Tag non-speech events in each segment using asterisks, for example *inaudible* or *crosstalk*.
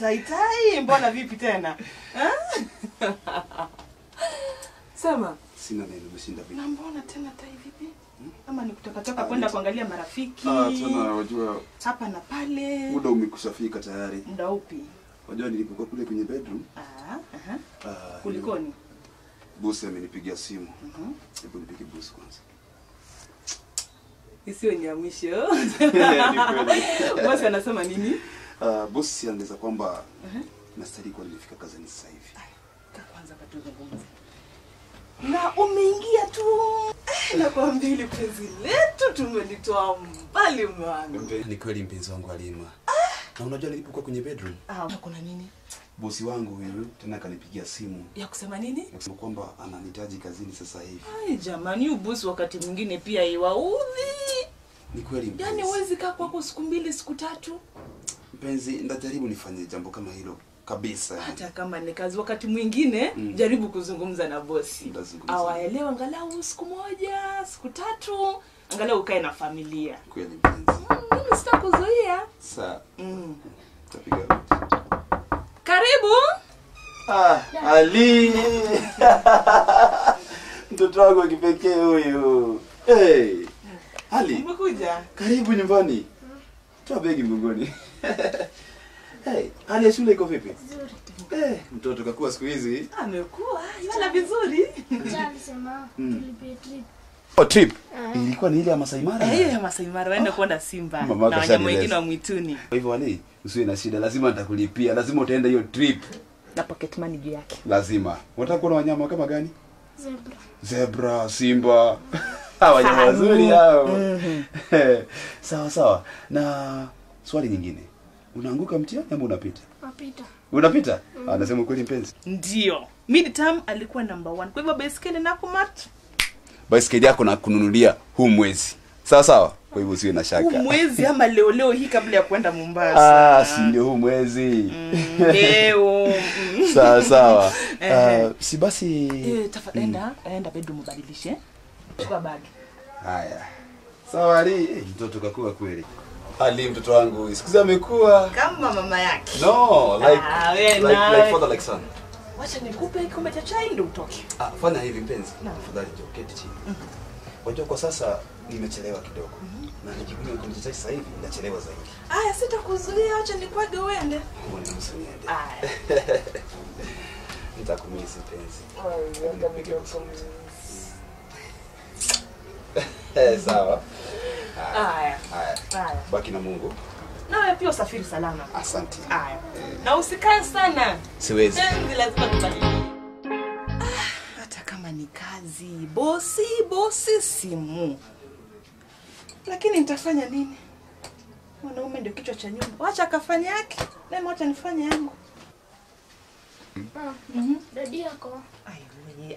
Taitai mbona vipi tena? Sema. Sina neno, umeshinda vipi? na mbona tena tai vipi? Ama ni kutakatoka kwenda kuangalia marafiki? Ah, tena wajua hapa na pale. Muda umekushafika tayari. muda upi? Wajua nilipokuwa kule kwenye bedroom, Ah, aha. ah, kulikoni? bosi amenipigia simu. Mhm. Hebu nipige bosi kwanza. isiyo *laughs* ni ya mwisho bosi anasema nini Ah, bosi anaeleza kwamba uh -huh. nastahili kuwa nimefika kazini sasa hivi. Kwanza patuzungumze na umeingia tu Eh, kwa mbili penzi letu tumelitoa mbali mwangu Ni kweli mpenzi wangu Halima. Na unajua nilipokuwa kwenye bedroom, ah, kuna nini bosi wangu huyu tena akanipigia simu ya kusema nini Kusema kwamba ananihitaji kazini sasa hivi. Ai, jamani ubusi wakati mwingine pia iwaudhi Ni kweli mpenzi. yaani huwezi kaa kwako siku mbili siku tatu Mpenzi, ndajaribu nifanye jambo kama hilo kabisa. hata kama ni kazi wakati mwingine Mm. jaribu kuzungumza na bosi awaelewa angalau siku moja siku tatu angalau ukae na familia Kweli mpenzi. Mm, mimi sitakuzuia Sawa, mm. tapiga karibu Ah, Ali. *laughs* Mtoto wangu wa kipekee huyu. Hey. Ali, umekuja karibu nyumbani. Toa begi mgongoni. Hey, hali ya shule iko vipi? Nzuri. Eh, mtoto kakuwa siku hizi. amekuwa yana vizuri alisema Oh, trip. Oh, trip. Ah. Ilikuwa ni ile ya Masai Mara. Eh, ya Masai Mara waende kuona simba Mama na wanyama wengine wa mwituni Kwa hivyo Ali, usiwe na shida, lazima nitakulipia. Lazima utaenda hiyo trip. na pocket money juu yake Lazima. Unataka kuona wanyama kama gani? Zebra. Zebra, simba. *laughs* Hawa wanyama wazuri hao. Mhm. *laughs* sawa sawa. Na swali nyingine. Unaanguka mtihani ama unapita? Napita. Unapita? Mm. Anasema kweli mpenzi. ndio midterm alikuwa number one kwa hivyo baiskeli na kumat Baiskeli yako na kununulia huu mwezi. Sawa sawa. Kwa hivyo usiwe na huu shaka. mwezi ama leo leo hii kabla ya kwenda mombasa Ah, si ndio huu mwezi. Mm, leo mm. *laughs* sawa sawa. Uh, si basi Eh, tafadhali enda enda bedroom ubadilishe chukua bag Haya. Sawa Ali, Eh, mtoto kakua kweli. Ali mtoto wangu, siku hizi amekuwa. kama mama yake No, like Ah, we like, like father like son. wacha nikupe kikombe cha chai ndio utoke Ah, fanya hivi mpenzi. Tafadhali njoo keti chini. Wajua kwa sasa nimechelewa kidogo. Na nikikunywa kikombe cha chai sasa hivi nachelewa zaidi. aya sitakuzuia acha nikwage uende Mbona msiniende? aya *laughs* Nitakumisi mpenzi. Eh, *laughs* sawa. Aya Haya. Baki na Mungu. nawe pia usafiri salama. Asante. aya na usikae sana. Siwezi. Penzi lazima tubadilike. Ah, hata kama ni kazi bosi bosi simu. Lakini nitafanya nini? Mwanaume ndio kichwa cha nyumba. Wacha akafanya yake. Nami wacha nifanye yangu Ah, dadi yako.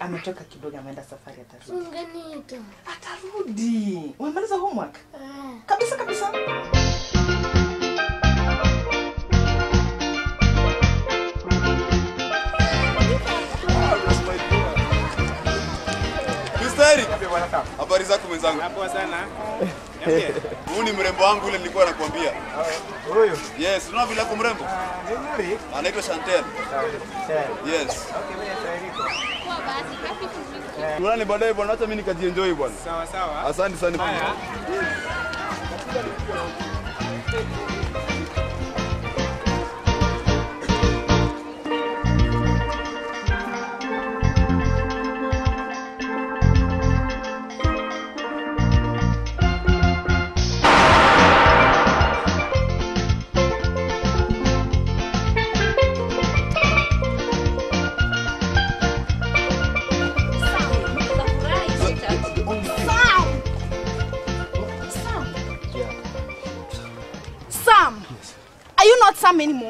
Ametoka kidogo ameenda safari atarudi Unganiita. atarudi umemaliza homework Eh. kabisa kabisa Habari zako mwenzangu? Poa sana. *laughs* Huu ni mrembo wangu ule nilikuwa nakwambia. Huyo? Yes, unaona vile ako mrembo? ni nzuri. Anaitwa Chantel. Yes. Okay, mimi nitaelekea. Kwa basi, happy Christmas. Tuonane baadaye bwana, acha mimi nikajienjoy bwana. Sawa sawa. Asante sana. Haya.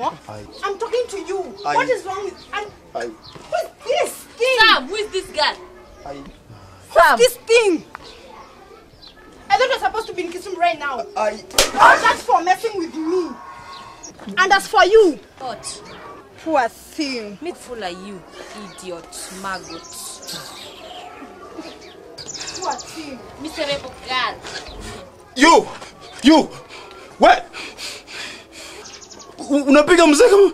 Not Sam. I'm talking to you. Aye. What is wrong with and Ai, what's this thing? Sam, who is this girl? ai, What's this thing? I thought you're supposed to be in Kisumu right now. ai. All that's for messing with me. And as for you, What? poor thing. Me fool are you, idiot, maggot. Poor thing. Miserable girl. You! You! What? Unapiga mzee kama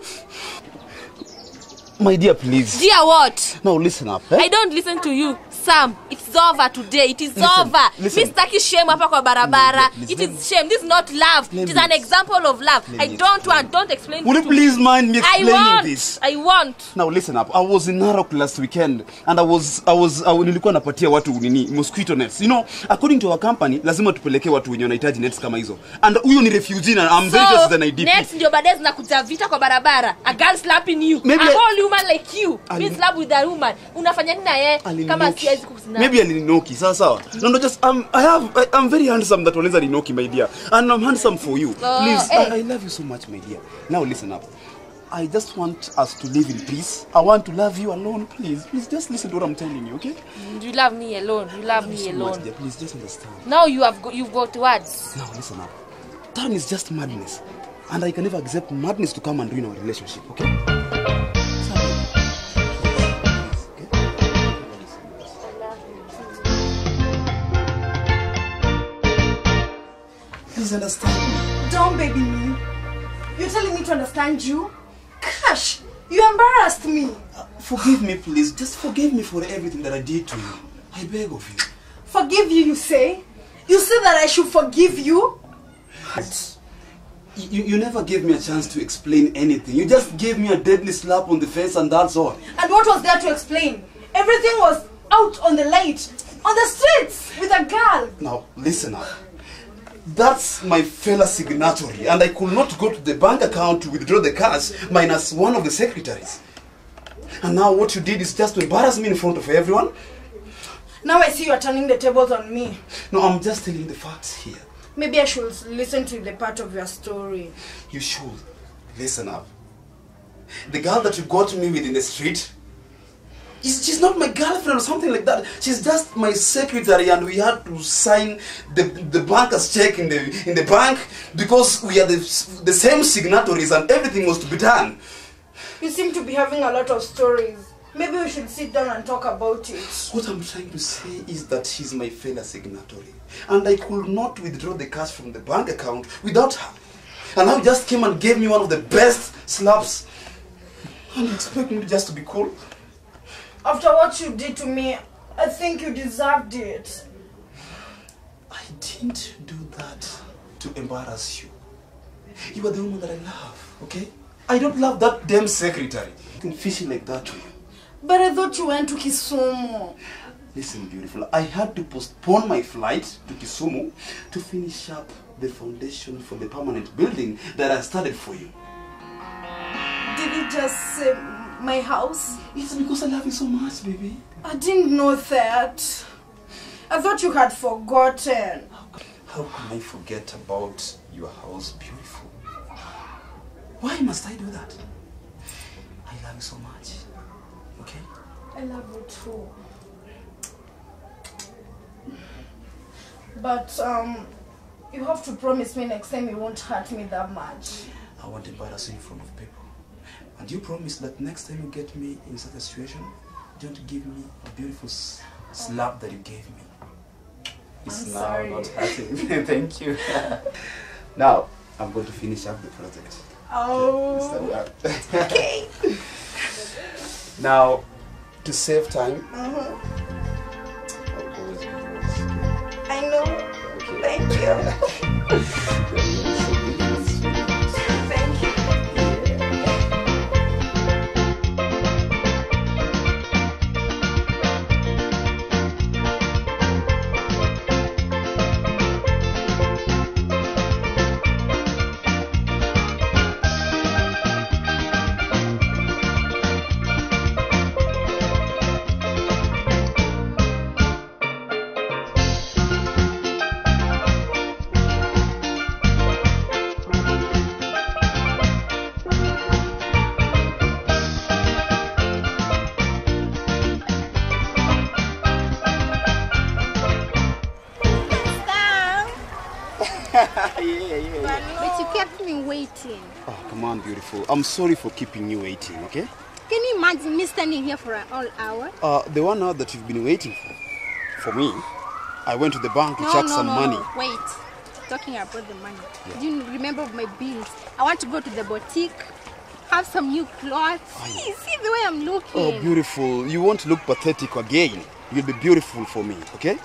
my dear please Dear what? now listen up eh? I don't listen to you. Sam, it's over today. It is Listen, over. listen. Mi sitaki shame hapa kwa barabara. Please, It is shame. This is not love. Let It is an example of love. let I don't want. Don't explain will you please mind me I explaining want. this I want. now listen up i was in narok last weekend and i was i was I, nilikuwa napatia watu nini mosquito nets you know according to our company lazima tupelekee watu wenye wanahitaji nets kama hizo and huyo ni refugee and i'm very just an idp Nets ndio baadaye zinakuja vita kwa barabara a girl slapping you Maybe a I- whole woman like you Please love with a woman unafanya nini na yeye kama Alininoki. Siwezi kukusina maybe alininoki sawa sawa no no just I'm, i have I, i'm very handsome that wanaweza ninoki my dear and i'm handsome for you Oh, please eh. I, i love you so much my dear now listen up I just want us to live in peace. I want to love you alone, please. Please just listen to what I'm telling you, okay? you love me alone you love love me So alone. much, dear. Please just understand. now you have go, you've got words Now listen up. Time is just madness. And I can never accept madness to come and ruin our relationship, okay? Please understand me. Don't baby me. You're telling me to understand you? Gosh, you embarrassed me. Uh, forgive me, please. Just forgive me for everything that I did to you. I beg of you. Forgive you, you say? You say that I should forgive you? You, you never gave me a chance to explain anything. You just gave me a deadly slap on the face and that's all. And what was there to explain? Everything was out on the light, on the streets, with a girl. Now, listen up. That's my fellow signatory, and I could not go to the bank account to withdraw the cash minus one of the secretaries. And now what you did is just to embarrass me in front of everyone. Now I see you are turning the tables on me. No, I'm just telling the facts here. Maybe I should listen to the part of your story. You should listen up. The girl that you got me with in the street, she's not my girlfriend or something like that. She's just my secretary, and we had to sign the the banker's check in the in the bank because we are the the same signatories, and everything was to be done. You seem to be having a lot of stories. Maybe we should sit down and talk about it. What I'm trying to say is that she's my fellow signatory, and I could not withdraw the cash from the bank account without her. And now you just came and gave me one of the best slaps, and expect me just to be cool? After what you did to me, I think you deserved it. I didn't do that to embarrass you. You are the woman that I love, okay? I don't love that damn secretary. You can fish like that to you. But I thought you went to Kisumu. Listen, beautiful. I had to postpone my flight to Kisumu to finish up the foundation for the permanent building that I started for you. Did you just say my house? It's because I love you so much, baby. I didn't know that. I thought you had forgotten. How can I forget about your house, beautiful? Why must I do that? I love you so much. Okay? I love you too. But um, you have to promise me next time you won't hurt me that much. I won't embarrass you in front of people. And you promise that next time you get me in such a situation, don't give me a beautiful slap that you gave me. It's I'm now sorry. not hurting. *laughs* Thank you. *laughs* now, I'm going to finish up the project. Oh, okay. *laughs* now, to save time. I'll always be yours. I know. Thank you. Come on, beautiful. I'm sorry for keeping you waiting, okay? Can you imagine me standing here for an all hour? Uh, the one hour that you've been waiting for, for me, I went to the bank to No, check no, some no, money. no. Wait. talking about the money. Do you remember my bills? I want to go to the boutique, have some new clothes. See, see the way I'm looking. Oh, beautiful. You won't look pathetic again. You'll be beautiful for me, okay?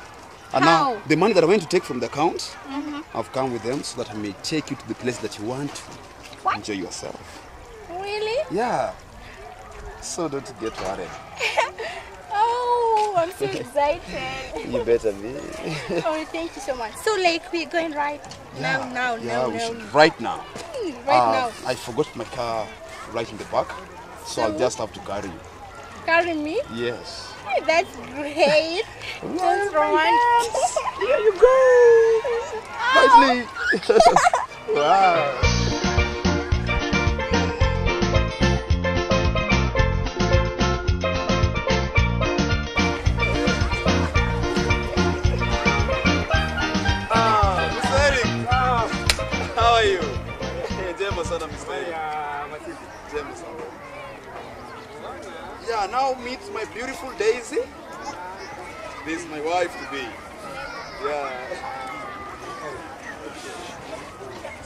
And How? now, the money that I'm going to take from the account, I've come with them so that I may take you to the place that you want to? Enjoy yourself. Really? Yeah. So don't get worried. *laughs* Oh, I'm so excited. You better be. *laughs* oh, thank you so much. So, like, we're going right now, now, yeah, now, we now. should. Right now. Hmm, Right Uh, now. I forgot my car right in the back, so I'll just have to carry you. Carry me? Yes. Hey, That's great. *laughs* That's romantic. Here you go. Nicely. wow. Now meet my beautiful Daisy. This is my wife to be. Yeah.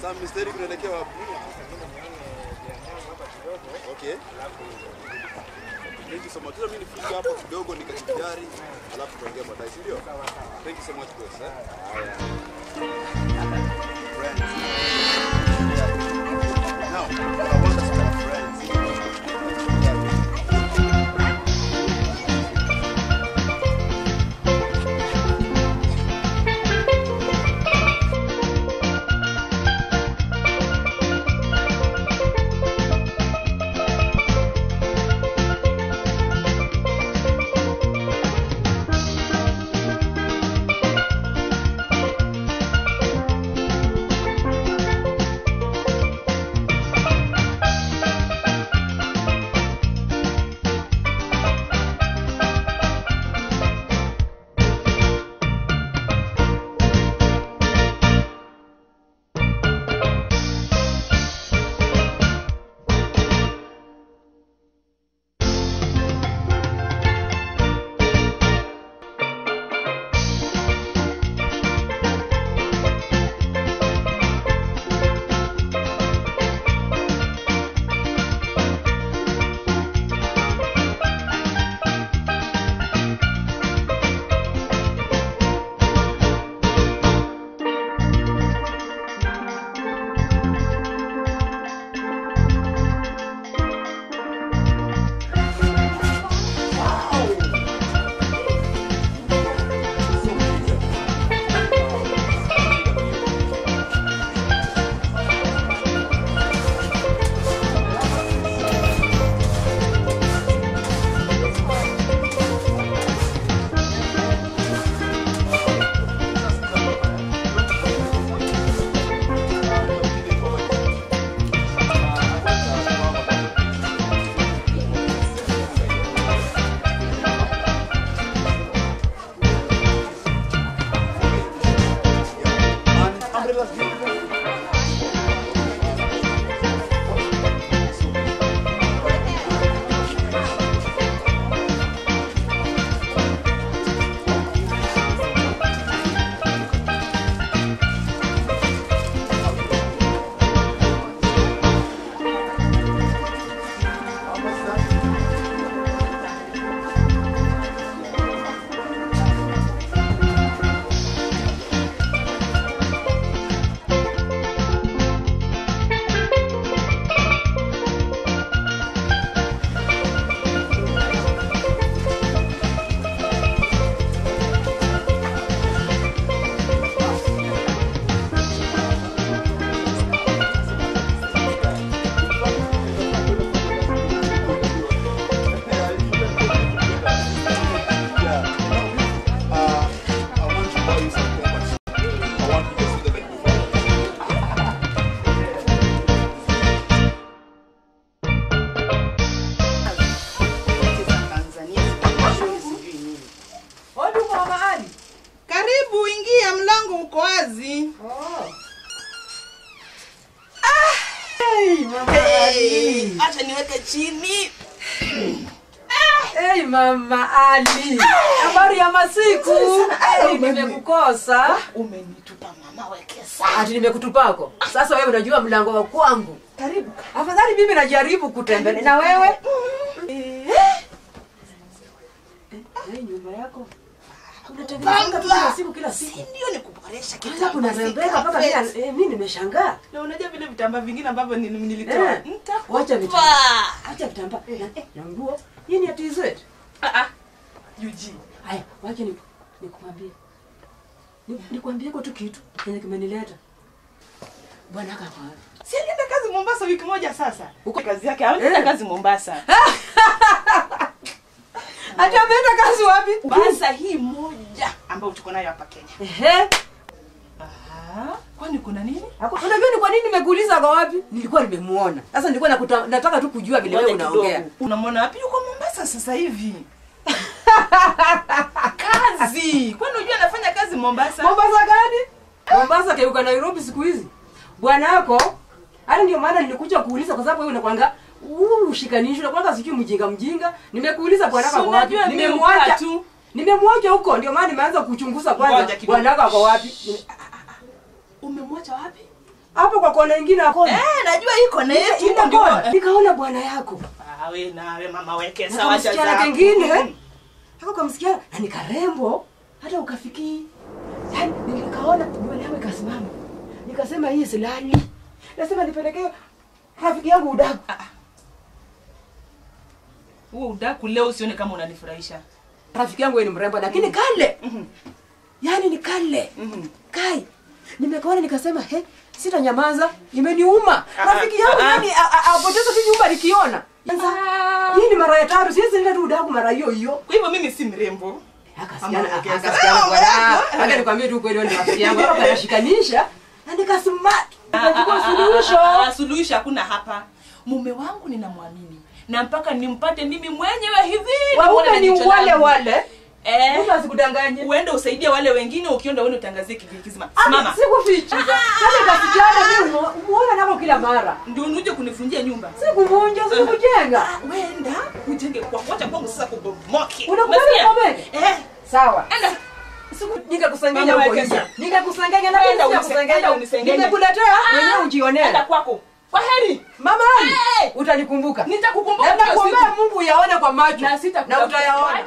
Some mistake Eric unaelekea wapi? Okay. Thank you so much. Mimi nifike hapo kidogo nikachijari, alafu tuongee baadaye, si ndio? Thank you so much boss. Eh? Friends. Now, nimekukosa. Umenitupa mama, weke ati nimekutupako? Sasa wewe unajua mlango wa kwangu. Karibu. afadhali mimi najaribu kutembelea na wewe? Eh, nyumba yako. Ni mimi eh, mimi nimeshangaa. Na unajua vile vitambaa vingine ambavyo nil- nilitoa. Eh, wacha vitambaa. Na, eh, nguo. Hii ni ati Ah ah. Haya wacha ni nikwambie kwa tu kitu kenye kimenileta bwana kaka wapi Si alienda kazi Mombasa wiki moja sasa. Uko- kazi yake, alienda Eh. kazi Mombasa. *laughs* ati ameenda kazi wapi Mombasa hii moja ambayo tuko nayo hapa Kenya. ehe Aha. kwani kuna nini? Unajua ni kwa nini nimekuuliza kwa wapi? Nilikuwa nimemuona. Sasa nilikuwa nataka tu kujua vile wewe unaongea. Unamwona wapi? Yuko Mombasa sasa hivi. Kazi. Kwani unajua anafanya kazi Mombasa? Mombasa gani? Mombasa keuka Nairobi siku hizi. Bwana yako hadi ndio maana nilikuja kuuliza kwa sababu wewe unakwanga ushikanisho unakwanga sijui mjinga mjinga. Nimekuuliza bwana yako kwa wapi? Nimemwacha tu. Nimemwacha huko ndio maana nimeanza kuchunguza kwanza. Bwana yako kwa wapi? Umemwacha wapi? Hapo kwa kona nyingine hapo. Eh, najua iko na yetu ndio. Nikaona bwana yako. Ah, na nawe mama weke sawa cha zako. kengine hako msikia na ni karembo hata ukafikii yani nikaona nywele yangu ikasimama. Nikasema hii silali. Nasema nipelekee rafiki yangu udaku. Huo udaku leo usione kama unanifurahisha. rafiki yangu ni mrembo lakini kale yani ni kale Mhm. kai. Nimekaona nikasema he sitanyamaza. Imeniuma. Rafiki yangu ah, ah. yani apoteza tu nyumba nikiona mara ya tatu siwezi nenda tu udaku mara hiyo hiyo Kwa hivyo mimi si mrembo. Akasikiana Ah, bwana. bwana. Nikwambie tu kweli rafiki yangu. Hapa anashikanisha na nikasmart. Nikachukua Ah, ah, suluhisho. ah, ah, suluhisho hakuna hapa. Mume wangu ninamwamini na mpaka nimpate mimi mwenyewe hivi. Waume ni wale wale. Eh, asikudanganye. uende usaidie wale wengine, ukionda uende utangazie. Sikuficha. Kasichana mimi umo- nako kila mara. Ndio unuje kunivunjia nyumba. Sikuvunja, sikujenga. Ah, wenda ujenge kwa kwangu sasa kubomoke. Unakubali kubomeke? Eh, Sawa. enda. Siku huko nje. sawa. Na Enda mimi unise- sikusengenya. enda unisengenye. Nimekuletea Ah, mwenyewe Enda kwako. Kwa heri. Mama, Hey! utanikumbuka. Nitakukumbuka Labda kila kuombea siku. Mungu yaone kwa macho. Na utayaona.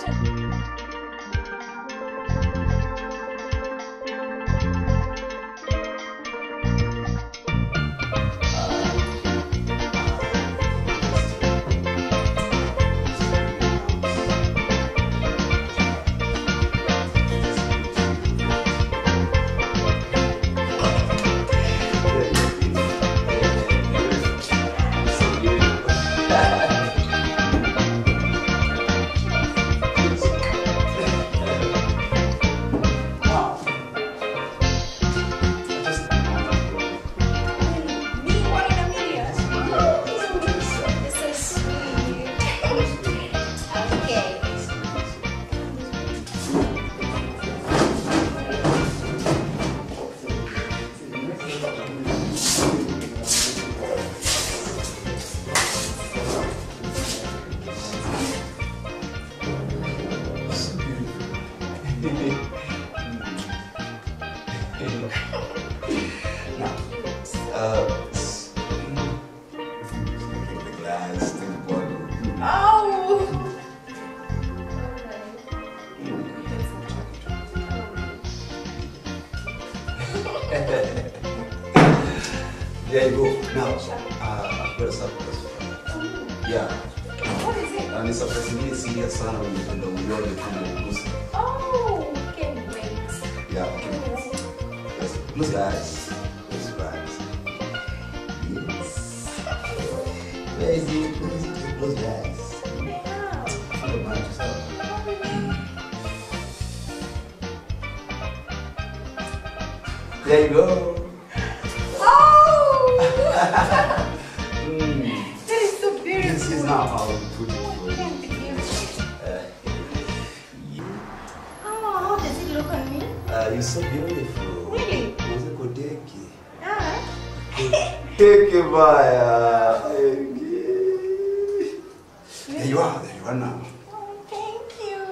There you are. There you are now. Oh, thank you.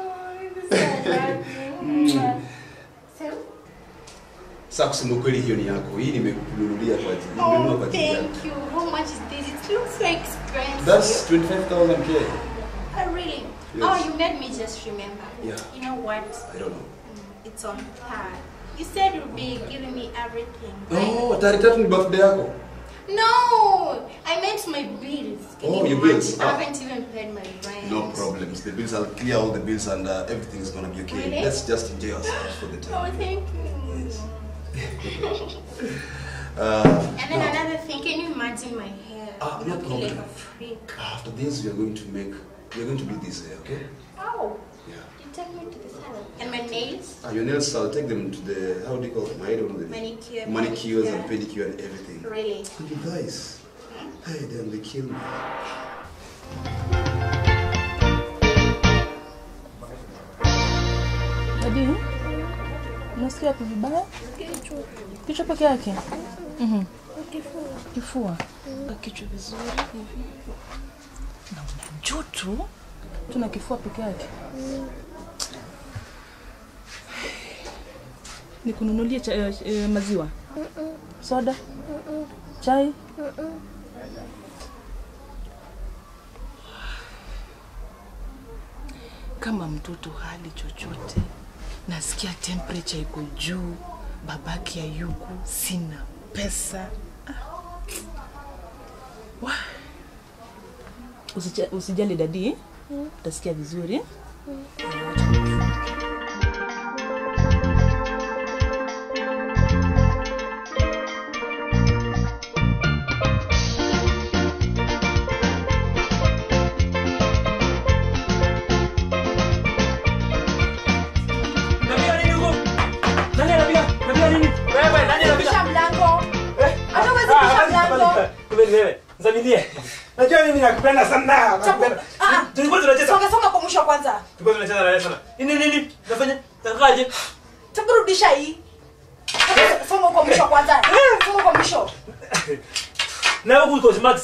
Is *laughs* so Sasa kusema ukweli hiyo ni yako. Hii nimekununulia kwa ajili. Oh, nimenunua Oh, kwa ajili thank you. How much is this? It looks so expensive. That's 25,000 K. Oh, really? Yes. Oh, you made me just remember. Yeah. You know what? I don't know. Mm, it's on par. You said you'd be giving me everything. right? Oh, tarehe tatu ni birthday yako. No, I meant my bills. Can Oh, you your bills. I Ah. haven't even paid my rent. No problems. The bills, I'll clear all the bills and uh, is gonna be okay. Really? Let's just enjoy ourselves for the *laughs* time. Oh, thank you. *laughs* Uh, And then now, another thing, can you imagine my hair? Ah, no like problem. a freak. after this, we are going to make, we are going to do this hair, okay? Oh, Yeah. Take me to the salon. And my nails? Ah, your nails, I'll take them to the, how do you call them? I don't know the. Manicure, Manicures and pedicure. and everything. Really? And you guys, hey, damn, they kill me. Hadi unasikia wapi vibaya? Kichwa peke yake. Mhm. Kifua. Weka Kichwa vizuri hivi. Na una joto tuna kifua peke yake. Nikununulie cha, eh, eh, maziwa, soda, Mm -mm. chai. Mm -mm. Kama mtoto hali chochote, nasikia temperature iko juu, babake hayuko, sina pesa. Ah. Usijali dadi, utasikia vizuri. Napiga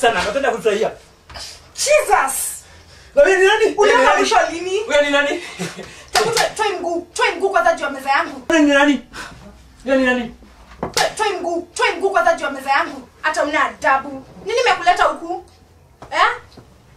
sana. Napenda kufurahia. Jesus. Na wewe ni nani? Lini? Wewe ni nani? tafuta toe- toe mguu. Toe mguu kwanza juu ya meza yangu. Wewe ni nani? Wewe ni nani? Toe- Toe mguu. Toe mguu kwanza juu ya meza yangu. Hata una adabu. Nini nimekuleta huku? Eh?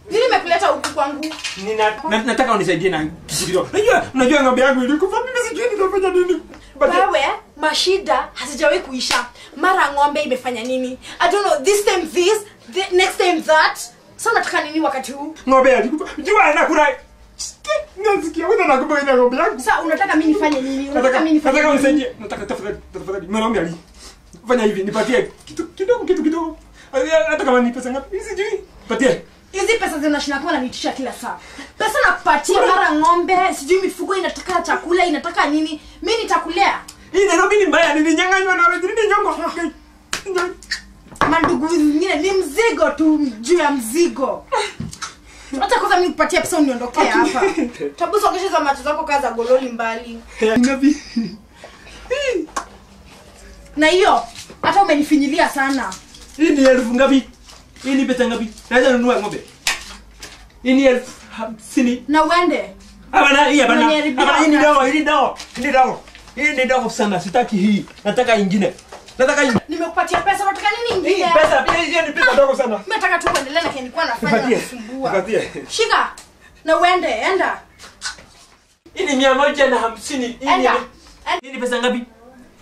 Nini nimekuleta huku kwangu? Nina nataka unisaidie na kitu kidogo. Unajua, unajua ng'ombe yangu ilikufa. Mimi sijui nitafanya nini. But wewe mashida hazijawahi kuisha mara ng'ombe imefanya nini i don't know this time this the next time that sa unataka nini wakati huu ng'ombe alikufa. Jua anakula. Nasikia wewe nakumbuka ile ng'ombe yangu. Sasa unataka mimi nifanye nini unataka mimi nifanye nifanye nataka unisaidie. Nataka tafadhali tafadhali. Mwanaume ali. Fanya hivi, nipatie kitu kidogo kitu kidogo. Hata kama ni pesa ngapi? Sijui. Patie. hizi pesa zinashinda kama nanitisha kila saa pesa nakupatia mara ng'ombe sijui mifugo inataka chakula inataka nini Mimi nitakulea Hii Nairobi ni mbaya, nilinyang'anywa na wengine ni nyongo. Mandugu zingine ni mzigo tu juu ya mzigo hata kwanza mimi kupatia pesa uniondokee hapa *laughs* tabu kesho za macho zako kaa za gololi mbali Ngapi? na hiyo hata umenifinyilia sana Hii ni elfu ngapi? Hii ni pesa ngapi? Naweza nunua ng'ombe. Hii ni elfu hamsini. na uende Hapana, hii hapana. Hapana, hii ni dawa, hii ni dawa. Hii ni dawa. Hii ni dawa sana. Sitaki hii. Nataka ingine. Nataka hiyo. nimekupatia pesa unataka nini nyingine? Hii pesa, pia hiyo ni pesa ndogo sana. Mimi nataka tu kuendelea na kile nilikuwa nafanya na kusumbua Nipatie. shika na uende enda Hii ni mia moja na hamsini. Hii ni- pesa ngapi?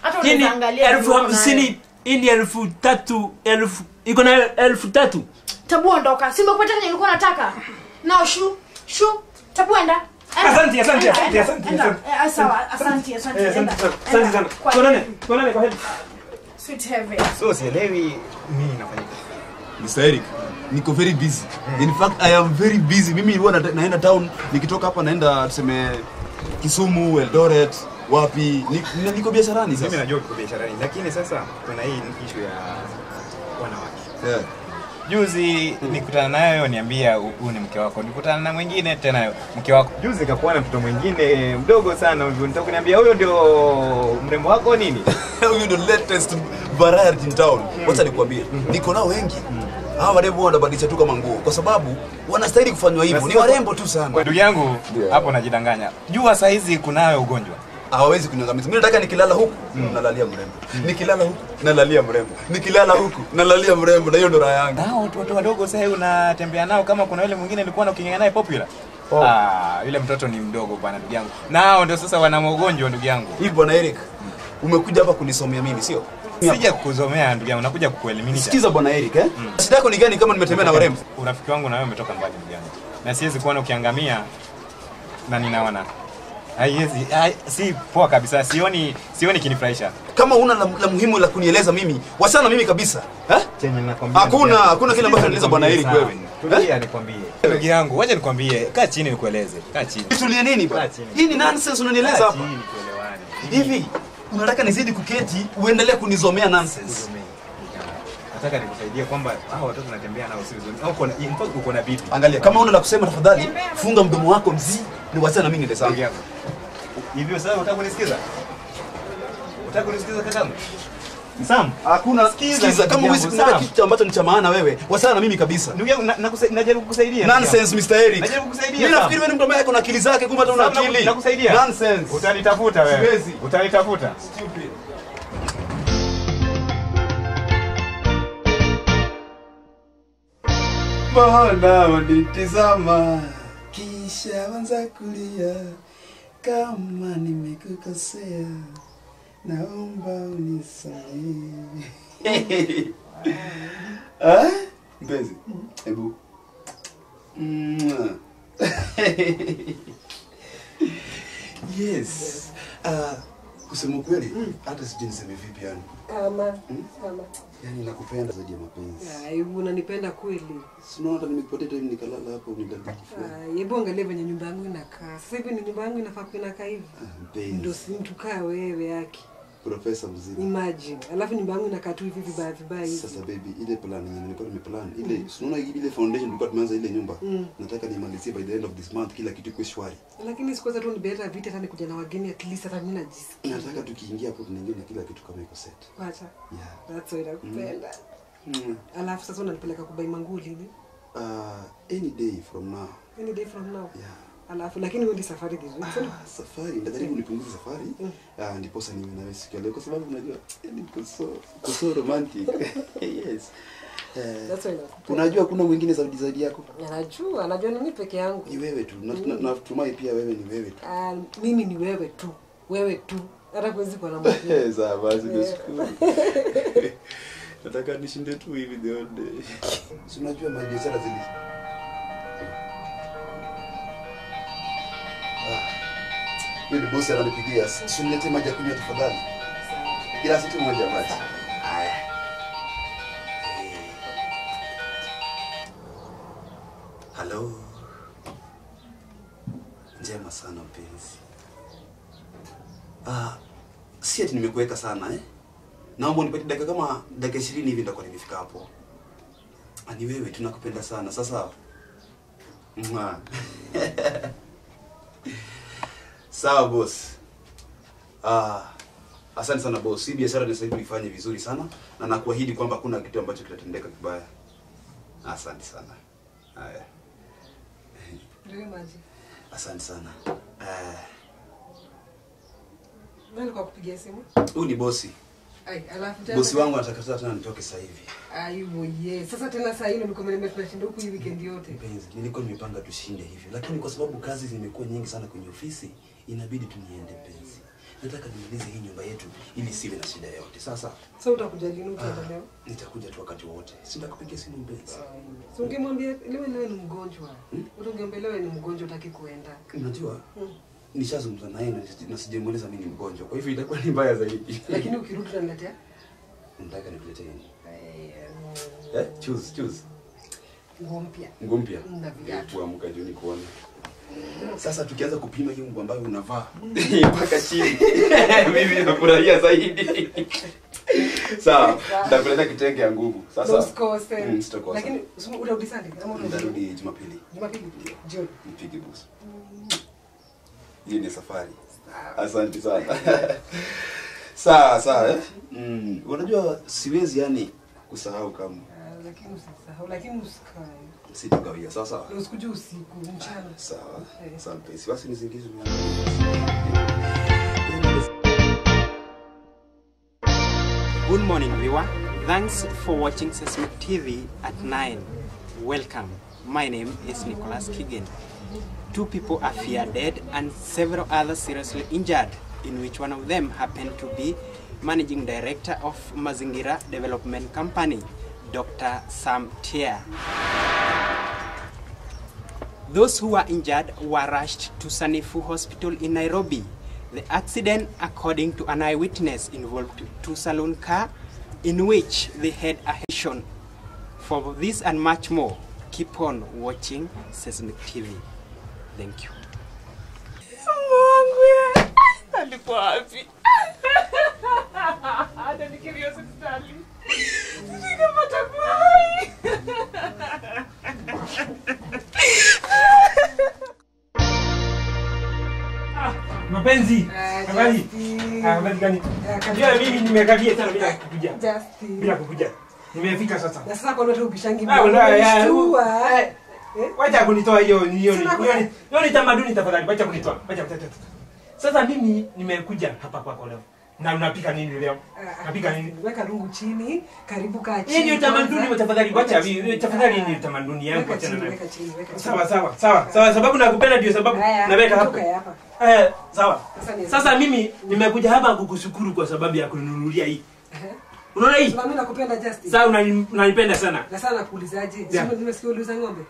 hata Hii ni unaweza angalia elfu hamsini. Hii ni elfu tatu. Elfu. Iko na elfu tatu. tabu ondoka si nimekupatia kile nilikuwa nataka Na shu shu tabu enda. Asante, asante, asante, asante. Eh, sawa asante asante Eh. Asante sana. Tuonane. Tuonane kwa heri. So sielewi nini inafanyika. Mr. Eric, niko very busy. In fact, I am very busy. Mimi huwa naenda town, nikitoka hapa naenda tuseme Kisumu, Eldoret, wapi. Ni- ni- Niko biasharani Mimi sasa. najua uko biasharani, lakini sasa kuna hii issue ya wanawake. Yeah. Juzi nikutana nayo niambia huyu ni mke wako, nikutana na mwingine tena mke wako. Juzi kakuwa na mtoto mwingine mdogo sana hivyo, nitaka kuniambia huyo ndio mrembo wako nini? *laughs* Huyu ndio latest variety in town. Wacha nikwambie, niko nao wengi. Hawa warembo wanabadilisha tu kama nguo kwa sababu wanastahili kufanywa hivyo. Ni warembo tu sana. Kwa ndugu yangu hapo najidanganya. Jua saa hizi kunayo ugonjwa hawawezi kuniangamiza. Mimi nataka nikilala huku nalalia mrembo, nikilala huku nalalia mrembo, nikilala huku nalalia mrembo, na hiyo ndo raha yangu. Hao watu watu wadogo sasa unatembea nao kama kuna yule mwingine nilikuwa anakinyanga naye popular. Oh. Ah, yule mtoto ni mdogo bwana ndugu yangu. Nao ndio sasa wana mgonjwa ndugu yangu. Hivi bwana Eric, umekuja hapa kunisomea mimi sio? Sija kukusomea ndugu yangu, nakuja kukuelimisha. Sikiza bwana Eric eh? Shida yako ni gani kama nimetembea na warembo? Urafiki wangu na wewe umetoka mbali ndugu yangu. Na siwezi kuona ukiangamia na ninaona. Haiwezi, hai- si poa kabisa. Sioni sioni kinifurahisha. Kama una la, la muhimu la kunieleza mimi, wasana mimi kabisa. Eh? Chenye nakwambia. Hakuna- hakuna kile ambacho naeleza bwana Eric wewe. Tulia nikwambie. Ndugu yangu, waje nikwambie. Kaa chini nikueleze. Kaa chini. Tulie nini bwana? Hii ni nonsense unanieleza hapa. Hivi unataka nizidi kuketi uendelee kunizomea nonsense? Nataka nikusaidie kwamba hao watoto natembea nao si vizuri. Au uko na in fact uko na bibi. Angalia, kama una la kusema tafadhali funga mdomo wako mzii, ni wasana mimi ndio yangu. Hivyo sasa unataka kunisikiza? Unataka kunisikiza kakangu? Sam, Hakuna Sikiza, kama huwezi kunaka kitu ambacho ni cha maana wewe, wasana na mimi kabisa. ndugu yangu na- najaribu kukusaidia. Nonsense Mr. Eric. Najaribu kukusaidia. Mimi nafikiri wewe ni mtu ambaye uko na akili zake, kumbe hata una akili. Nakusaidia. Nonsense. Utanitafuta wewe. Siwezi. Utanitafuta. Stupid. Mbona unitizama kisha wanza kulia? Kama nimekukosea, naomba unisamehe. *laughs* *laughs* Ah? Mpenzi, hebu yes. Uh, kusema kweli hata sijui niseme vipi yani. Kama kama Yaani nakupenda zaidi ya mapenzi. Ah, hebu unanipenda kweli? Sinaona hata nimepoteza time nikalala hapo nidadiki Ah, Hebu angalia venye nyumba yangu inakaa. Sasa hivi ni nyumba yangu inafaa kuwa inakaa hivi. Ndio si mtu kaa wewe yake. Profesa mzima. Imagine. Alafu nyumba yangu inakaa tu hivi vibaya vibaya hivi. Sasa baby, ile plan yenye nilikuwa nimeplan, ile mm. unaona ile foundation tulikuwa tumeanza ile nyumba. Mm. Nataka nimalizie by the end of this month kila kitu kwa shwari. Lakini sikuweza tu ni better vita hata nikuja na wageni at least hata mimi najisikia. Nataka tukiingia hapo tunaingia na kila kitu kama iko set. Acha. Yeah. That's why nakupenda. Mm. Alafu sasa unanipeleka kubai manguli ni? Uh, any day from now. Any day from now. Yeah. Alafu lakini wewe safari vizuri. Sasa Ah, safari nitajaribu nipunguze safari Mm. ah, ndiposa niwe nawe siku ya leo kwa sababu unajua ni niko so niko so romantic *laughs* yes eh, That's why nakupenda. unajua kuna mwingine zaidi zaidi yako Anajua, anajua ni mimi peke yangu. ni wewe tu na na- natumai pia wewe ni wewe tu Ah, mimi ni wewe tu. Wewe tu. Hata kuwezi kuwa na mwingine. *laughs* Eh, sawa basi nashukuru *laughs* nataka nishinde tu hivi the whole day si unajua zili Ah, ni bosi ananipigia siniletee maji ya kunywa tafadhali. Glasi tu moja maji. haya. Halo njema sana mpenzi. Ah, si ati nimekuweka sana eh? naomba unipatie dakika kama dakika ishirini hivi nitakuwa nimefika hapo. Ani wewe tunakupenda sana. Sasa Mwa. *laughs* sawa boss. Ah, asante sana boss. Hii biashara ni sahihi ifanye vizuri sana na nakuahidi kwamba hakuna kitu ambacho kitatendeka kibaya. Asante sana. Haya. Asante sana. Eh, Nani kwa kupigia simu? huyu ni bosi Ai, alafu tena. bosi wangu anataka tena nitoke sasa hivi Aibu ye. Sasa tena saa hivi nilikuwa mimi tunashinda huku hii weekend yote. mpenzi nilikuwa nimepanga tushinde hivyo lakini kwa sababu kazi zimekuwa nyingi sana kwenye ofisi inabidi tuniende mpenzi nataka nimalize hii nyumba yetu ili siwe na shida yote sasa Sasa utakuja lini utaenda leo? nitakuja tu wakati wote. sitakupigia simu mpenzi Si ungemwambia leo leo ni mgonjwa. Ungemwambia leo ni mgonjwa utaki kuenda. unajua Hmm. Nishazungumza naye na na sijamweleza mimi ni mgonjwa. Kwa hivyo itakuwa ni mbaya zaidi. Lakini ukirudi unaniletea? nataka nikuletee nini? Eh, eh choose choose. nguo mpya. nguo mpya? Na viatu. Tuamka juu nikuone. Sasa tukianza kupima hiyo nguo ambayo unavaa *laughs* mpaka chini. *laughs* Mimi nafurahia zaidi. *laughs* Sawa nitakuleta kitenge ya nguvu. Sasa Usikose. Mm. Lakini utarudi Sunday? Ama utarudi? Jumapili. Jumapili? Jioni. nipige busu hiyo ni safari asante sana *laughs* sawa sawa eh? mm. unajua siwezi yani kusahau kama lakini usisahau, lakini usikae. Sitakawia sawa sawa. Usikuje usiku, mchana. Sawa. Asante. Sawa mpenzi. Basi nizingize. Good morning, viewer. Thanks for watching Seismic TV at 9. Welcome. My name is Nicholas Kigen. Two people are feared dead and several others seriously injured, in which one of them happened to be managing director of Mazingira Development Company, Dr. Sam Tier. Those who were injured were rushed to Sanifu Hospital in Nairobi. The accident, according to an eyewitness, involved two saloon car in which they had a collision. For this and much more, keep on watching Seismic TV. Thank you. Mungu, alikuwa wapi? *laughs* Hata nikilia hospitali. Sijui kama atakuwa hai. *laughs* Mapenzi. Ah, Habari. Ah, habari gani? Ah, kabisa. Ndio mimi nimekavia sana bila kukuja. Justin. Bila kukuja. Nimefika sasa. Na sasa kwa nini ubishangi Ah. Eh, Wacha kunitoa hiyo hiyo ni hiyo ni tamaduni tafadhali. Wacha kunitoa. Wacha. Sasa mimi nimekuja hapa kwako leo. Na unapika nini leo? Ah, Napika nini? Weka rungu chini, karibu kaa chini. Hii ni tamaduni tafadhali. Wacha hivi. tafadhali ni tamaduni yangu kwa weka chini. Sawa sawa sawa sawa sababu nakupenda ndio sababu naweka hapa. Eh, sawa. Sasa mimi nimekuja hapa kukushukuru kwa sababu ya kuninunulia hii. Unaona hii? Na mimi nakupenda Justin. Sasa unanipenda sana. Na sana kuulizaje? Sio nimesikia uliza ng'ombe?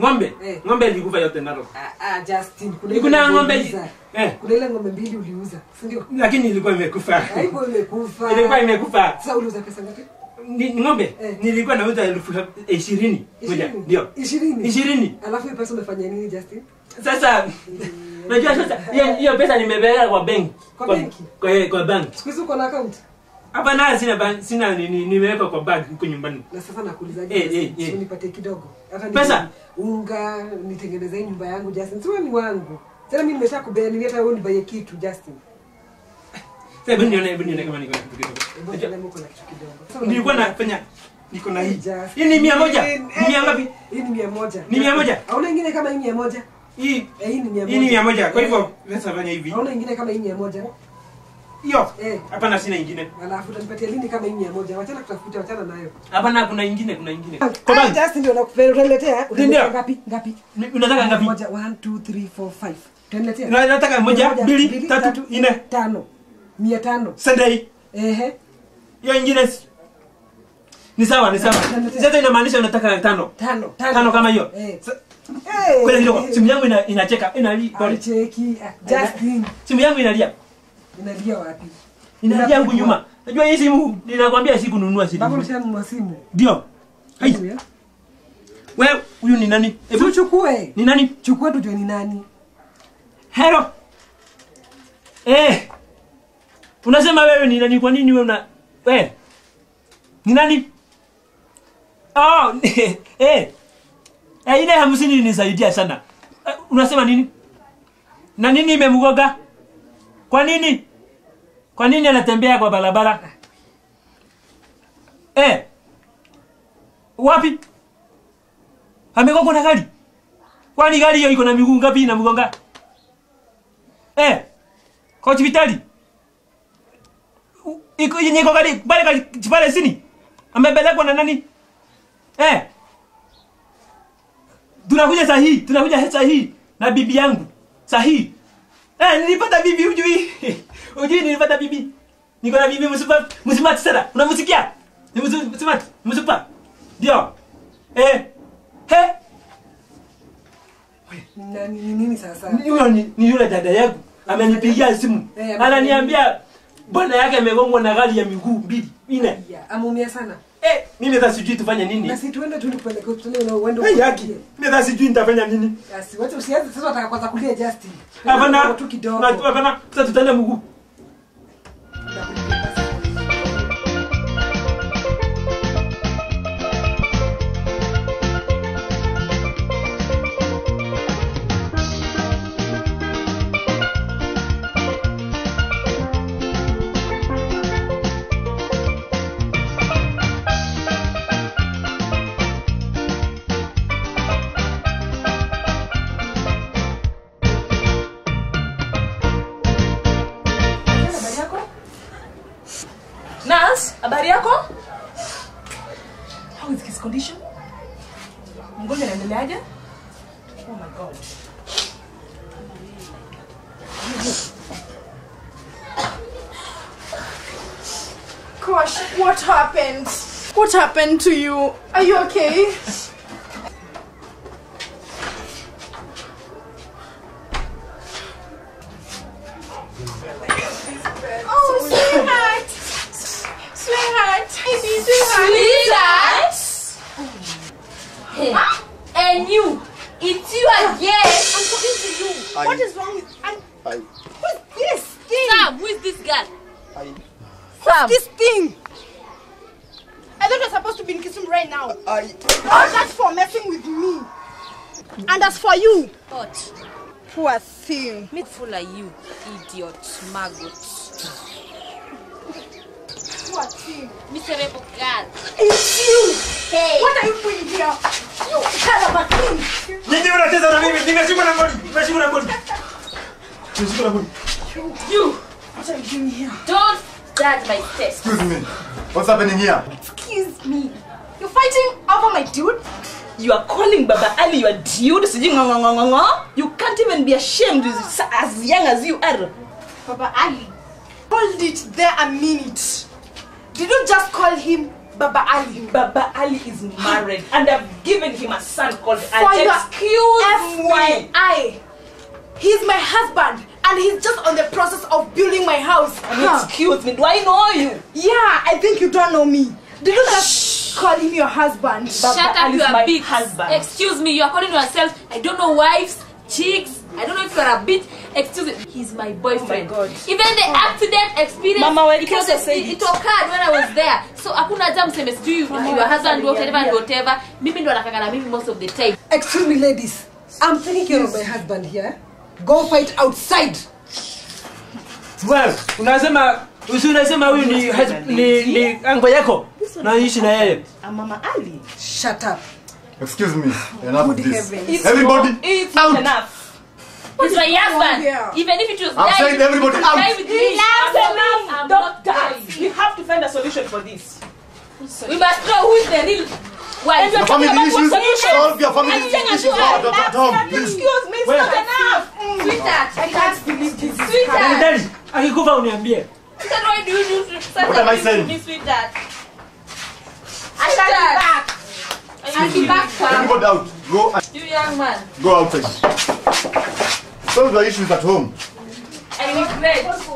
Ng'ombe? Eh. Ng'ombe ilikufa yote naro Ah, ah, Justin, kuna Kuna ng'ombe eh, Kuna ile ng'ombe mbili uliuza, si ndio? lakini ilikuwa imekufa. Haiko imekufa. Ilikuwa imekufa. Sasa uliuza pesa ngapi? Ni ng'ombe Eh. nilikuwa nauza elfu ishirini moja. Ishirini? Ndio. Ishirini? Ishirini. Alafu pesa umefanya nini Justin? Sasa *laughs* najua sasa hiyo pesa nimepeleka kwa benki. Kwa benki? Kwa kwa bank. Siku hizi uko na account? hapa naye sina sina nini nimeweka kwa bag huko nyumbani. Na sasa nakuulizaje? Eh, eh, eh. Nipate kidogo. Hata ni pesa unga nitengenezee nyumba yangu Justin. Sio ni wangu. Sasa mimi nimesha kubea ni hata wewe ni baye kitu Justin. Sasa bini nione bini nione kama niko na kitu kidogo. Na kitu. Nilikuwa nafanya niko na hii. Hii ni 100. Ni ngapi? Hii ni 100. Ni 100. Hauna nyingine kama hii 100? Hii. Eh, hii ni 100. Hii ni 100. Kwa hivyo sasa fanya hivi. Hauna nyingine kama hii 100? hiyo. Eh. Hapana eh. sina ingine. Alafu utanipatia lini kama hii mia moja? Wachana kutafuta wachana nayo. Hapana kuna ingine kuna ingine. Ah, ah, just ndio nakupeletea unataka ngapi ngapi? Unataka ngapi? moja 1 2 3 4 5 tuniletea nataka moja mbili tatu nne. tano. Mia tano. Sendei. Ehe. Hiyo ingine ni sawa ni sawa. Sasa inamaanisha unataka tano. Tano tano. Kama hiyo. Eh. eh. Kwenda kidogo simu yangu inacheka. Inalia ah, simu yangu inalia. Inalia wapi? Inalia huku nyuma. Najua hii simu ninakwambia si kununua simu. Baba ushanunua simu. Ndio. Hai. Wewe huyu ni nani? Hebu chukue. Ni nani? Chukua tujue ni nani. Hello. Eh. Unasema wewe ni nani? Kwa nini wewe una wewe? Ni nani? Oh, *laughs* eh. Eh, ile hamsini ilinisaidia sana. Uh, unasema nini? Na nini imemgoga? Kwa nini? Kwa nini anatembea kwa barabara? Eh. Wapi? Amegongwa na gari? Kwani gari hiyo iko na miguu ngapi na mgonga? Eh. Kwa hospitali. Iko gari pale gari pale sini. Amebelekwa na nani? Eh. Tunakuja sahihi, tunakuja sahihi na bibi yangu. Sahihi. Eh, nilipata bibi hujui. *laughs* Hujui nilipata bibi. Niko na bibi msupa, msimati sana. Unamsikia? Ni msimati, msupa. Ndio. Eh. He. Nani ni nini sasa? Huyo ni, ni yule dada yangu amenipigia simu Eh, ananiambia bwana yake amegongwa na gari ya miguu mbili nne. Ameumia sana. Eh, mimi sasa sijui tufanye nini. Na si tuende tu nikupeleke hospitali na uende. Hey, yaki. Mimi sasa sijui nitafanya nini. Basi wacha usianze sasa wataka kwanza kulia Justin. Hapana. Hapana. Sasa tutaenda mguu. Bye. condition? Mgonjwa anaendeleaje? Oh my God. Gosh, what happened? What happened to you? Are you okay? Me fool are you, idiot, maggot. Poor thing. Miserable girl. It's you. Hey. What are you doing here? You son of a thing. Nyinyi mnacheza na mimi, nimeshikwa na bodi, nimeshikwa na bodi. Nimeshikwa na bodi. You. What are you doing here? Don't judge my test. Excuse me. What's happening here? Excuse me. You're fighting over my dude? You are calling Baba Ali your dude? Sijui? You can't even be ashamed as ah. as young as you are. Baba Ali. Hold it there a minute. Did you just call him Baba Ali? Baba Ali is married *laughs* and I've given him a son called For Ali. your Excuse me. FYI. He's my husband and he's just on the process of building my house. Huh. Excuse me, do I know you? Yeah, I think you don't know me. Did you just call him your husband? Baba Shut up, Ali you is are my big. husband. Excuse me, you are calling yourself, I don't know, wives, chicks. I don't know if you are a bit. Excuse me, he's my boyfriend. Oh my God. Even the oh. accident experience, Mama, well, it, was, it, it. it occurred when I was there. So hakuna haja mseme sijui your husband whatever and whatever. Mimi ndo anakanga na mimi most of the time. Excuse me, ladies. I'm taking care of my husband here. Go fight outside. Well, unasema usi unasema huyu ni husband ni ni ango yako. Naishi na yeye. Ah, Mama Ali. Shut up. Excuse me. Enough of this. heavens. Everybody, It's out. not enough. He's my husband. here? Even if it was I'm saying everybody out. with me, I'm not- I'm not Doctor, dying. we have to find a solution for this. We must know who is the real wife. Your family about what issues. solution? Solve your family I'm saying issues. Excuse me, it's Wait. not enough. Sweetheart, I can't believe this. sweetheart. Daddy, akikufa uniambie. Then why do you do such What a am I thing to saying? me, sweetheart? I shall be back. I'll be back, Sam. Everybody out. Go and You young man. go outside. Solve your issues at home. I regret. tena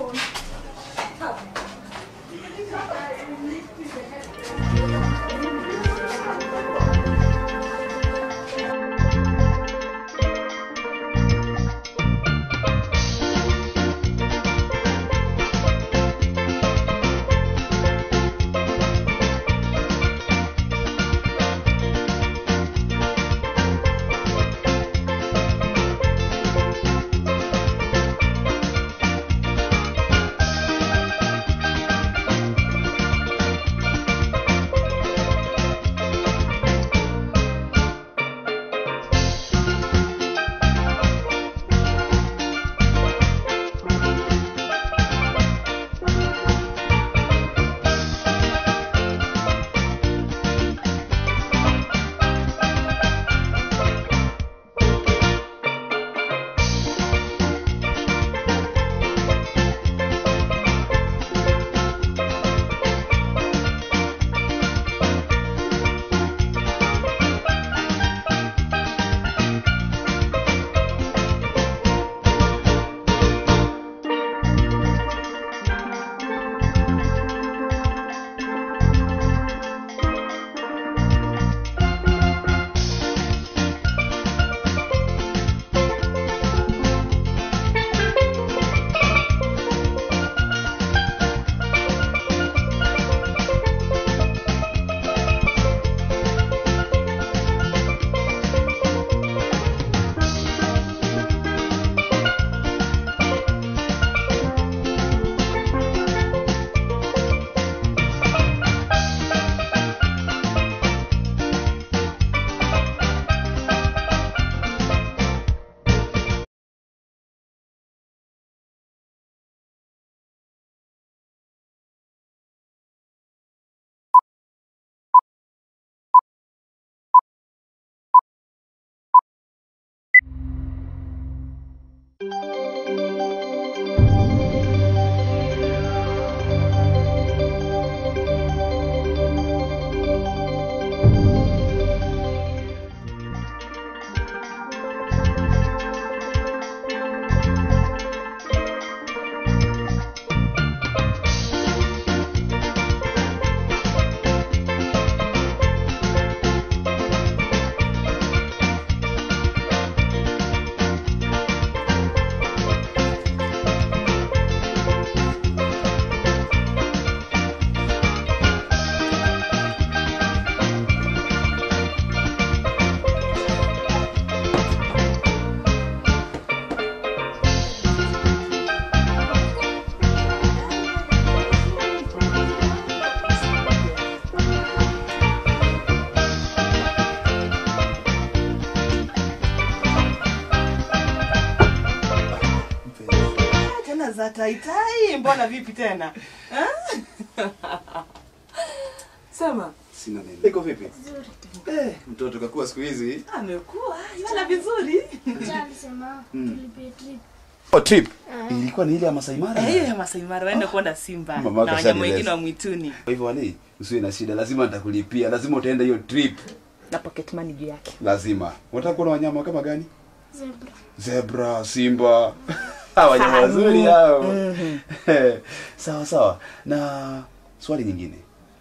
za mbona vipi tena *laughs* sema Sina neno. Iko vipi? Eh, mtoto kakuwa siku hizi. amekuwa yana vizuri Oh, trip. Ilikuwa ni ile ya Masai Mara. Eh, hiyo ya Masai Mara waende kuona simba Mama na wanyama wengine wa mwituni Kwa hivyo wani, usiwe na shida, lazima nitakulipia, lazima utaenda hiyo trip. na pocket money juu yake Lazima. Unataka kuona wanyama kama gani? Zebra, simba. *laughs* Hawa wanyama wazuri hao. *laughs* sawa sawa. Na swali nyingine.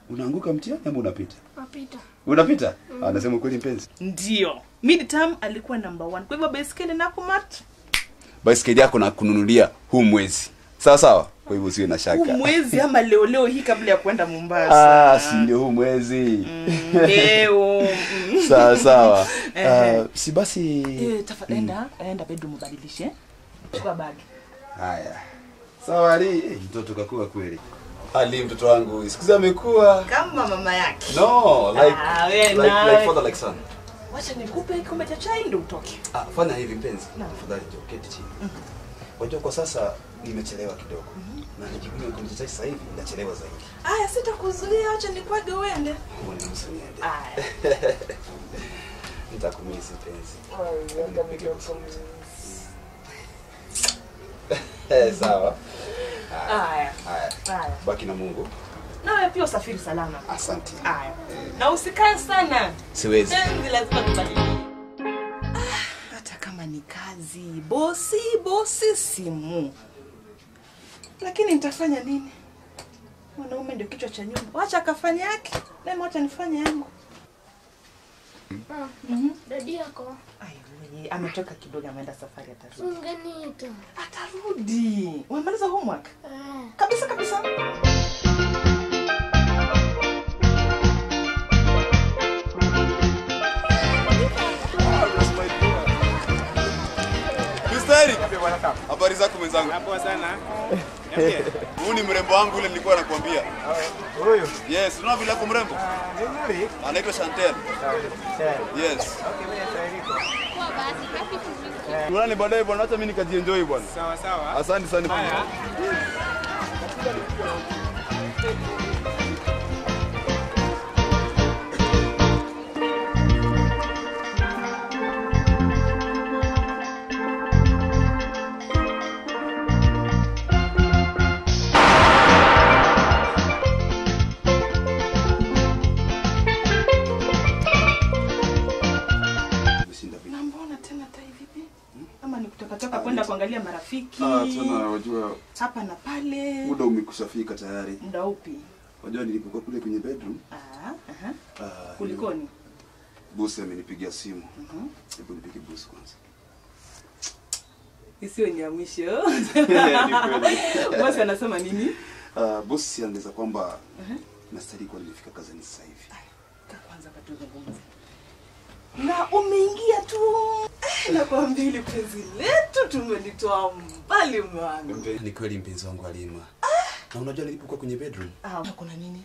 Unaanguka mtiani ama unapita? napita Unapita? mm. Anasema ukweli mpenzi. ndio midterm alikuwa number one kwa hivyo baiskeli nakumat Baiskeli yako na kununulia huu mwezi. Sawa sawa? Kwa hivyo usiwe na huu shaka. mwezi ama *laughs* leo leo hii kabla ya kwenda mombasa Ah, si ndio huu mwezi. leo mm. *laughs* sawa sawa. Uh, si basi Eh, tafadhali enda enda bedroom ubadilishe chukua bagi Haya. Sawa Ali, Eh, mtoto kakua kweli. Ali mtoto wangu, siku hizi amekuwa. kama mama yake No, like Ah, we like, nawe. like father like son. wacha nikupe kikombe cha chai ndo utoke Ah, fanya hivi mpenzi. Tafadhali no. joketi chini. Mm Wajua kwa sasa nimechelewa kidogo. Mm -hmm. Na nikikunywa kikombe cha chai sasa hivi nitachelewa zaidi. aya sitakuzuia wacha nikwage uende Mbona msiende? Haya. aya *laughs* Nitakumisi mpenzi. Oh. Eh, sawa. Haya. Haya. aya Baki na Mungu. nawe pia usafiri salama. Asante. aya na usikae sana. Siwezi. Penzi lazima tubadilike Ah, hata kama ni kazi. Bosi bosi simu. Lakini nitafanya nini? Mwanaume ndio kichwa cha nyumba. Wacha akafanya yake. Nami wacha nifanye yangu. Dadi yako. Ai, we, ametoka kidogo ameenda safari atarudi Unganiita. atarudi umemaliza homework Eh. kabisa kabisa. Habari zako mwenzangu? Poa sana. Huyu ni mrembo wangu yule nilikuwa nakwambia. Huyu. Yes, unaona vile yako mrembo? Nzuri. Anaitwa Chantel. Yes. Okay, mimi nitairiko. Kwa basi. Happy to meet you. Baadaye bwana, acha mimi nikajienjoy bwana. Sawa sawa. Asante sana. Haya. Kuangalia marafiki Ah, tena wajua hapa na pale muda umekushafika tayari. muda upi Wajua nilipokuwa kule kwenye bedroom, Ah, aha. ah, kulikoni bosi amenipigia simu. Mhm. Hebu nipige bosi kwanza. Isiwe ni ya mwisho *laughs* bosi anasema nini Ah, bosi anaeleza kwamba uh -huh. nastahili kuwa nimefika kazini sasa hivi. Kwanza katuzungumze na umeingia tu Eh, nakwambia ili penzi letu tumelitoa mbali mwangu. wangu Ni kweli mpenzi wangu Halima. Na unajua nilipokuwa kwenye bedroom, Ah, kuna nini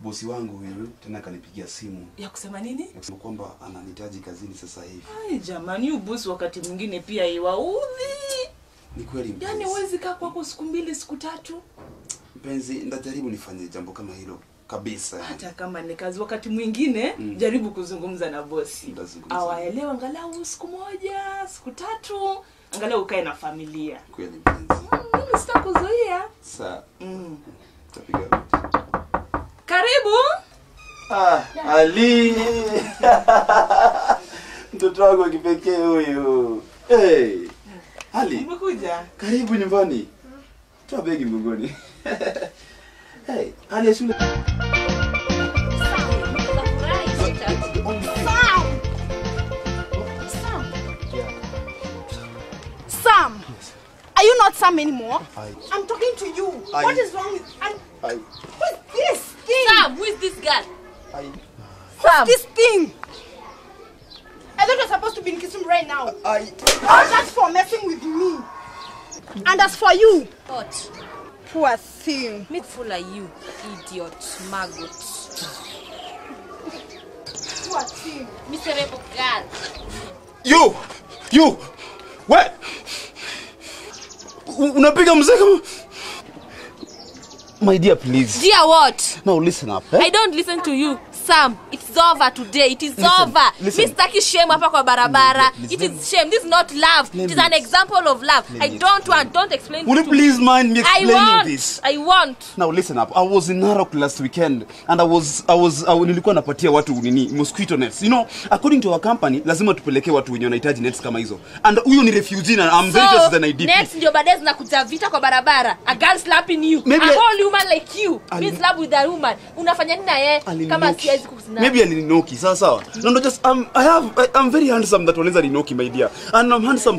bosi wangu huyu tena kanipigia simu ya kusema nini ya kusema kwamba ananihitaji kazini sasa hivi. Ai, jamani ubusi wakati mwingine pia iwaudhi Ni kweli yaani mpenzi. huwezi kaa kwako siku mbili siku tatu Mpenzi, ndajaribu nifanye jambo kama hilo. Kabisa hata kama ni kazi wakati mwingine Mm. jaribu kuzungumza na bosi. Awaelewa angalau siku moja siku tatu angalau ukae na familia. Kweli mpenzi. Mimi sitakuzuia. Sawa, mm. tapiga karibu! Ah, ali! *laughs* Mtoto wangu wa kipekee huyu. Hey. ali. Umekuja? Karibu nyumbani. Toa begi mgongoni *laughs* hey, ali ya shule Sam. Sam. Are you not Sam anymore? I, I'm talking to you. I- what is wrong with and I, what's this thing? Sam, who is this girl? I, What's this thing? I thought you're supposed to be in Kisumu right now. I, Oh, that's for messing with me. And as for you, What? Poor thing. Me fool are you, idiot, maggot. Poor thing. Miserable girl. you you we unapiga mzee kama my dear please Dear what? now listen up eh? I don't listen to you. Sam, it's over today. It is Listen, over. listen. Sitaki shame hapa kwa barabara. Listen, It is shame. This is not love. Let It is an example of love. let I don't explain. want. Don't explain Will you to please mind me explaining I want. this? I want. Now listen up. I was in Narok last weekend and I was I was I, nilikuwa napatia watu nini mosquito nets. You know, according to our company lazima tupelekee watu wenye wanahitaji nets kama hizo. And huyo ni refugee and I'm very just an IDP. Nets ndio baadaye zinakuja vita kwa barabara a girl slapping you Maybe a I- whole woman like you means love with a woman unafanya nini na yeye kama Alininoki. Maybe alininoki. Sawa sawa. No no just um, I have I'm very handsome that wanaweza ninoki my dear. And I'm handsome